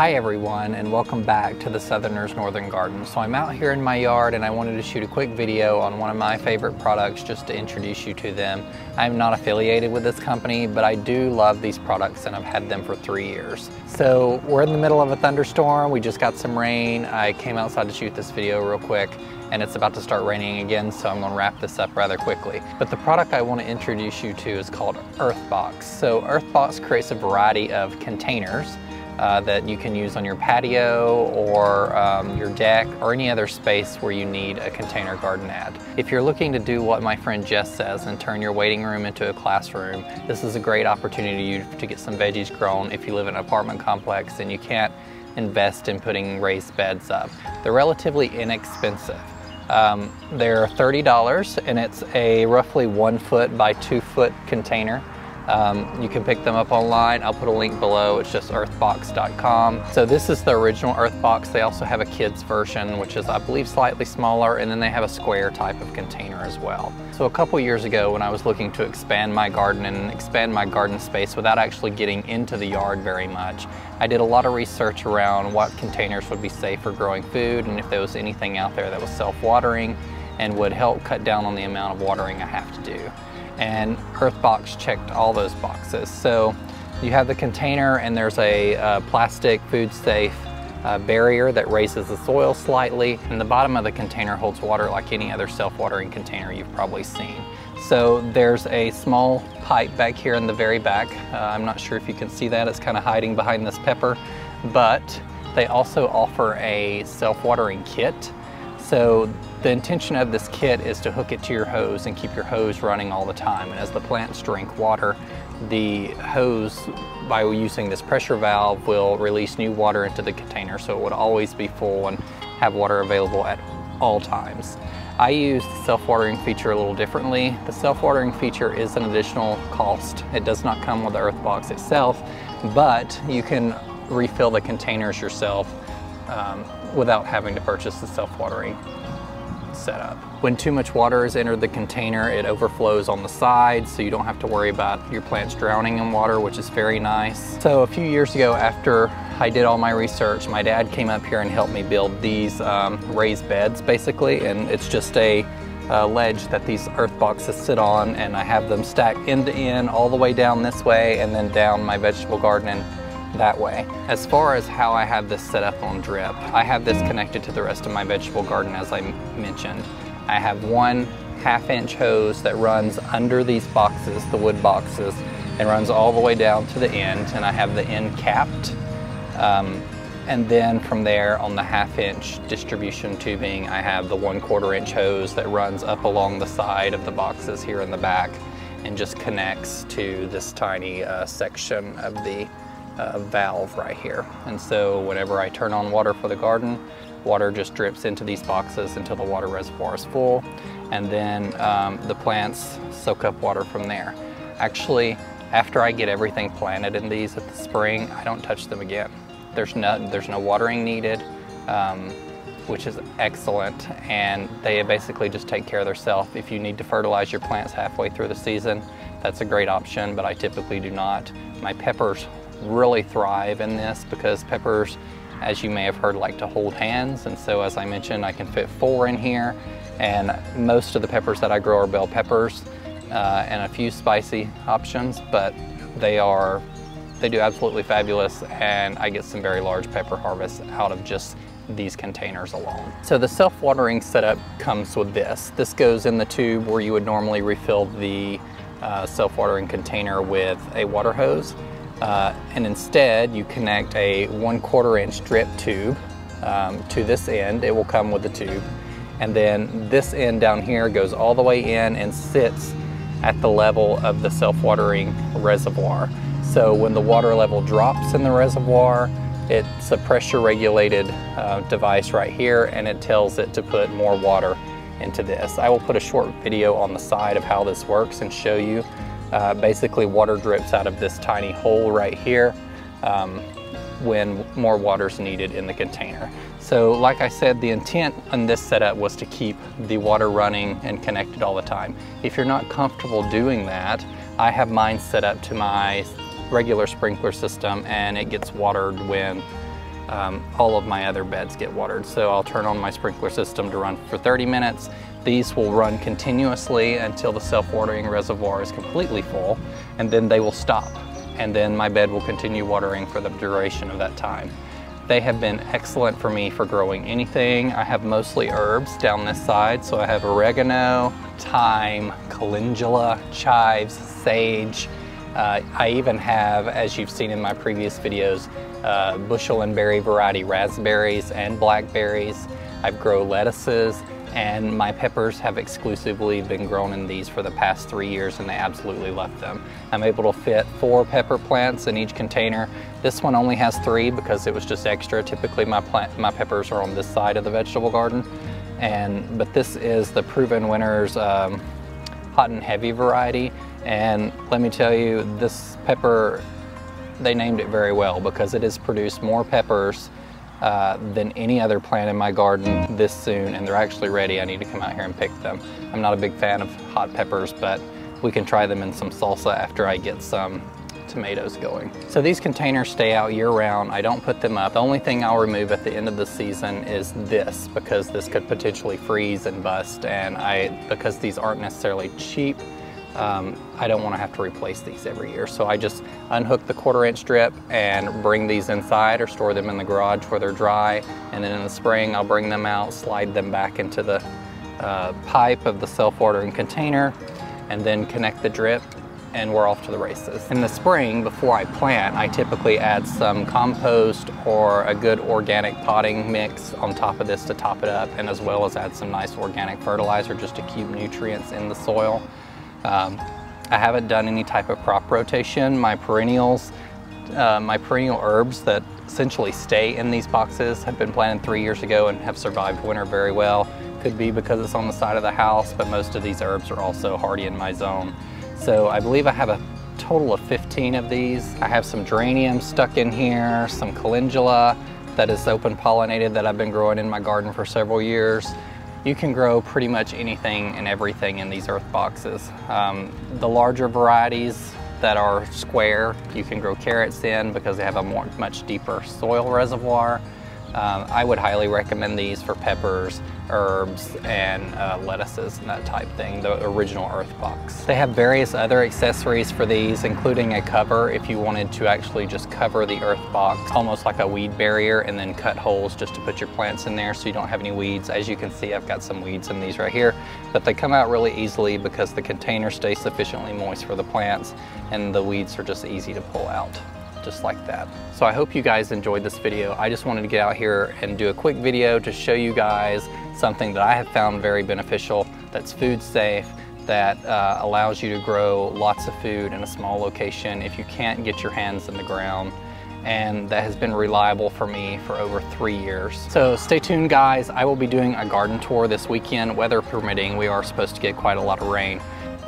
Hi everyone and welcome back to the Southerners Northern Garden. So I'm out here in my yard and I wanted to shoot a quick video on one of my favorite products just to introduce you to them. I'm not affiliated with this company but I do love these products and I've had them for three years. So we're in the middle of a thunderstorm, we just got some rain. I came outside to shoot this video real quick and it's about to start raining again so I'm going to wrap this up rather quickly. But the product I want to introduce you to is called Earthbox. So Earthbox creates a variety of containers uh, that you can use on your patio or um, your deck or any other space where you need a container garden at. If you're looking to do what my friend Jess says and turn your waiting room into a classroom, this is a great opportunity to get some veggies grown if you live in an apartment complex and you can't invest in putting raised beds up. They're relatively inexpensive. Um, they're $30 and it's a roughly one foot by two foot container. Um, you can pick them up online. I'll put a link below. It's just earthbox.com. So this is the original Earthbox. They also have a kids version, which is I believe slightly smaller, and then they have a square type of container as well. So a couple years ago when I was looking to expand my garden and expand my garden space without actually getting into the yard very much, I did a lot of research around what containers would be safe for growing food and if there was anything out there that was self-watering and would help cut down on the amount of watering I have to do and Earthbox checked all those boxes. So you have the container and there's a uh, plastic food safe uh, barrier that raises the soil slightly and the bottom of the container holds water like any other self-watering container you've probably seen. So there's a small pipe back here in the very back. Uh, I'm not sure if you can see that, it's kind of hiding behind this pepper, but they also offer a self-watering kit so the intention of this kit is to hook it to your hose and keep your hose running all the time. And as the plants drink water, the hose, by using this pressure valve, will release new water into the container so it would always be full and have water available at all times. I use the self-watering feature a little differently. The self-watering feature is an additional cost. It does not come with the Earthbox itself, but you can refill the containers yourself um, without having to purchase the self-watering setup. When too much water has entered the container, it overflows on the sides, so you don't have to worry about your plants drowning in water, which is very nice. So a few years ago, after I did all my research, my dad came up here and helped me build these um, raised beds, basically, and it's just a uh, ledge that these Earthboxes sit on, and I have them stacked end to end all the way down this way, and then down my vegetable garden and that way. As far as how I have this set up on drip, I have this connected to the rest of my vegetable garden as I mentioned. I have one half inch hose that runs under these boxes, the wood boxes, and runs all the way down to the end and I have the end capped. Um, and then from there on the half inch distribution tubing, I have the one quarter inch hose that runs up along the side of the boxes here in the back and just connects to this tiny uh, section of the uh, valve right here. And so whenever I turn on water for the garden, water just drips into these boxes until the water reservoir is full. And then um, the plants soak up water from there. Actually, after I get everything planted in these at the spring, I don't touch them again. There's no, there's no watering needed, um, which is excellent. And they basically just take care of themselves. If you need to fertilize your plants halfway through the season, that's a great option, but I typically do not. My peppers really thrive in this because peppers, as you may have heard, like to hold hands. And so as I mentioned, I can fit four in here. And most of the peppers that I grow are bell peppers uh, and a few spicy options, but they are, they do absolutely fabulous. And I get some very large pepper harvests out of just these containers alone. So the self-watering setup comes with this. This goes in the tube where you would normally refill the uh, self-watering container with a water hose. Uh, and instead you connect a one quarter inch drip tube um, to this end. It will come with the tube. And then this end down here goes all the way in and sits at the level of the self-watering reservoir. So when the water level drops in the reservoir, it's a pressure regulated uh, device right here and it tells it to put more water into this. I will put a short video on the side of how this works and show you uh, basically water drips out of this tiny hole right here um, when more water is needed in the container. So like I said, the intent on this setup was to keep the water running and connected all the time. If you're not comfortable doing that, I have mine set up to my regular sprinkler system and it gets watered when um, all of my other beds get watered. So I'll turn on my sprinkler system to run for 30 minutes. These will run continuously until the self-watering reservoir is completely full, and then they will stop. And then my bed will continue watering for the duration of that time. They have been excellent for me for growing anything. I have mostly herbs down this side, so I have oregano, thyme, calendula, chives, sage. Uh, I even have, as you've seen in my previous videos, uh, bushel and berry variety raspberries and blackberries. I've lettuces and my peppers have exclusively been grown in these for the past three years and they absolutely love them. I'm able to fit four pepper plants in each container. This one only has three because it was just extra. Typically my, plant, my peppers are on this side of the vegetable garden. And, but this is the Proven Winners um, hot and heavy variety. And let me tell you, this pepper, they named it very well because it has produced more peppers uh, than any other plant in my garden this soon and they're actually ready. I need to come out here and pick them. I'm not a big fan of hot peppers, but we can try them in some salsa after I get some tomatoes going. So these containers stay out year round. I don't put them up. The only thing I'll remove at the end of the season is this because this could potentially freeze and bust and I because these aren't necessarily cheap um, I don't want to have to replace these every year. So I just unhook the quarter inch drip and bring these inside or store them in the garage where they're dry. And then in the spring, I'll bring them out, slide them back into the uh, pipe of the self-watering container, and then connect the drip and we're off to the races. In the spring, before I plant, I typically add some compost or a good organic potting mix on top of this to top it up, and as well as add some nice organic fertilizer just to keep nutrients in the soil. Um, I haven't done any type of crop rotation. My perennials, uh, my perennial herbs that essentially stay in these boxes have been planted three years ago and have survived winter very well. Could be because it's on the side of the house, but most of these herbs are also hardy in my zone. So I believe I have a total of 15 of these. I have some geraniums stuck in here, some calendula that is open pollinated that I've been growing in my garden for several years. You can grow pretty much anything and everything in these Earthboxes. Um, the larger varieties that are square, you can grow carrots in because they have a more, much deeper soil reservoir. Um, I would highly recommend these for peppers, herbs, and uh, lettuces and that type thing, the original Earthbox. They have various other accessories for these, including a cover if you wanted to actually just cover the earth box, almost like a weed barrier, and then cut holes just to put your plants in there so you don't have any weeds. As you can see, I've got some weeds in these right here, but they come out really easily because the container stays sufficiently moist for the plants and the weeds are just easy to pull out just like that. So I hope you guys enjoyed this video. I just wanted to get out here and do a quick video to show you guys something that I have found very beneficial, that's food safe, that uh, allows you to grow lots of food in a small location if you can't get your hands in the ground and that has been reliable for me for over three years. So stay tuned guys, I will be doing a garden tour this weekend, weather permitting. We are supposed to get quite a lot of rain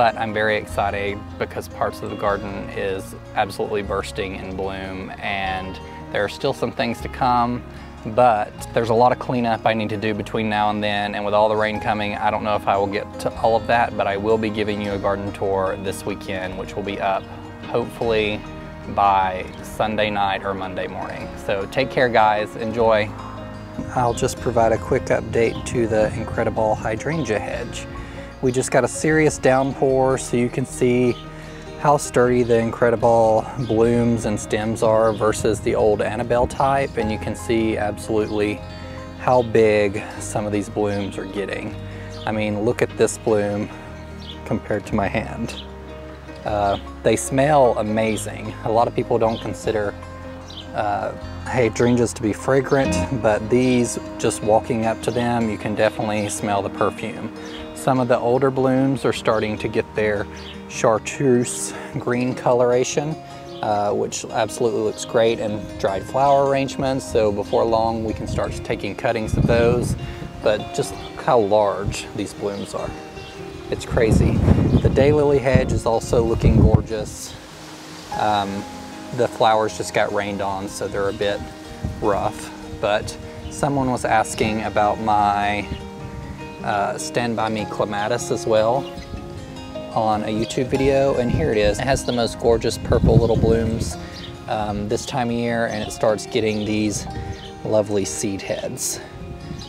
but I'm very excited because parts of the garden is absolutely bursting in bloom and there are still some things to come but there's a lot of cleanup I need to do between now and then and with all the rain coming I don't know if I will get to all of that but I will be giving you a garden tour this weekend which will be up hopefully by Sunday night or Monday morning. So take care guys, enjoy. I'll just provide a quick update to the Incrediball hydrangea hedge. We just got a serious downpour so you can see how sturdy the Incrediball blooms and stems are versus the old Annabelle type and you can see absolutely how big some of these blooms are getting. I mean look at this bloom compared to my hand. Uh, they smell amazing. A lot of people don't consider uh, hydrangeas to be fragrant, but these, just walking up to them, you can definitely smell the perfume. Some of the older blooms are starting to get their chartreuse green coloration, uh, which absolutely looks great in dried flower arrangements. So before long, we can start taking cuttings of those. But just look how large these blooms are. It's crazy. The daylily hedge is also looking gorgeous. Um, the flowers just got rained on, so they're a bit rough. But someone was asking about my uh, Stand By Me Clematis as well on a YouTube video, and here it is. It has the most gorgeous purple little blooms um, this time of year, and it starts getting these lovely seed heads.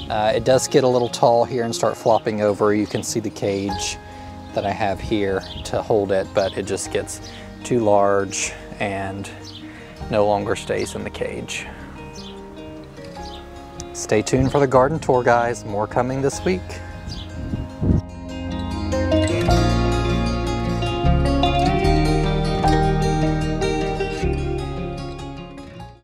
Uh, it does get a little tall here and start flopping over. You can see the cage that I have here to hold it, but it just gets too large and no longer stays in the cage. Stay tuned for the garden tour, guys. More coming this week.